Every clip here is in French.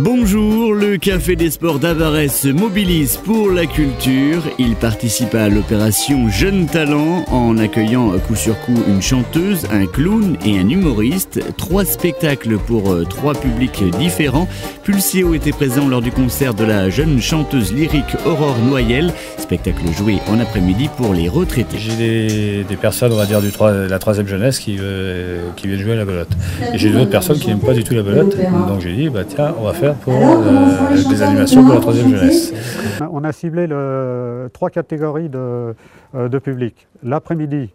Bonjour, le Café des Sports d'Avarès se mobilise pour la culture. Il participe à l'opération Jeunes Talents en accueillant coup sur coup une chanteuse, un clown et un humoriste. Trois spectacles pour euh, trois publics différents. Pulseo était présent lors du concert de la jeune chanteuse lyrique Aurore Noyel. Spectacle joué en après-midi pour les retraités. J'ai des, personnes, on va dire, de la troisième jeunesse qui, euh, qui viennent jouer à la belote. Et j'ai d'autres personnes qui n'aiment pas du tout la belote. Donc j'ai dit, bah tiens, on va faire pour euh, des animations pour la troisième jeunesse. On a ciblé le, trois catégories de, euh, de public. L'après-midi,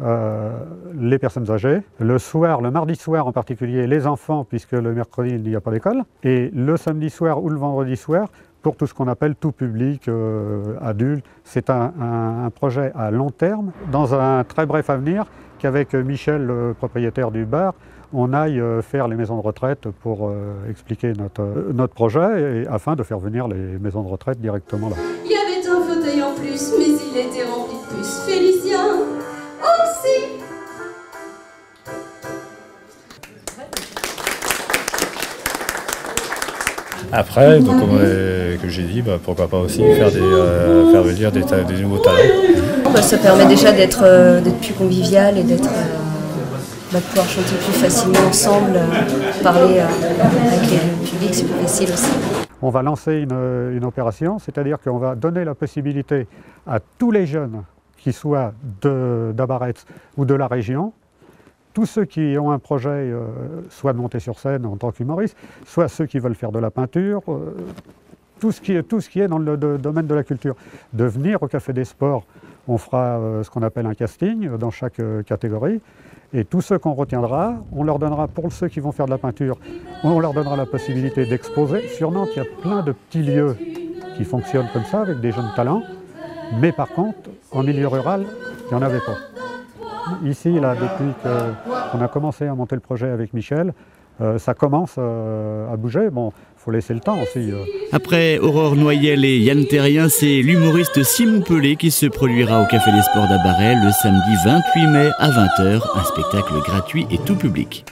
euh, les personnes âgées, le soir, le mardi soir en particulier, les enfants, puisque le mercredi il n'y a pas d'école, et le samedi soir ou le vendredi soir pour tout ce qu'on appelle tout public, adulte. C'est un, un, projet à long terme, dans un très bref avenir, qu'avec Michel, le propriétaire du bar, on aille euh, faire les maisons de retraite pour euh, expliquer notre, euh, notre projet et afin de faire venir les maisons de retraite directement là. Il y avait un fauteuil en plus, mais il était rempli de puces. Félicien aussi Après, donc, comme j'ai dit, bah, pourquoi pas aussi faire, des, faire venir des, des, nouveaux talents. Bah, ça permet déjà d'être plus convivial et d'être de pouvoir chanter plus facilement ensemble, euh, parler euh, le public, c'est plus facile aussi. On va lancer une, opération, c'est-à-dire qu'on va donner la possibilité à tous les jeunes, qui soient d'Abaret ou de la région, tous ceux qui ont un projet, euh, soit de monter sur scène en tant qu'humoriste, soit ceux qui veulent faire de la peinture, tout, ce qui est, dans le domaine de la culture, de venir au Café des Sports. On fera ce qu'on appelle un casting dans chaque catégorie et tous ceux qu'on retiendra, on leur donnera, pour ceux qui vont faire de la peinture, on leur donnera la possibilité d'exposer. Sur Nantes, il y a plein de petits lieux qui fonctionnent comme ça, avec des jeunes talents. Mais par contre, en milieu rural, il n'y en avait pas. Ici, là, depuis qu'on a commencé à monter le projet avec Michel, euh, ça commence euh, à bouger. Bon, faut laisser le temps aussi. Euh. Après Aurore Noyel et Yann Terrien, c'est l'humoriste Simon Pelé qui se produira au Café des Sports d'Abarel le samedi 28 mai à 20h, un spectacle gratuit et tout public.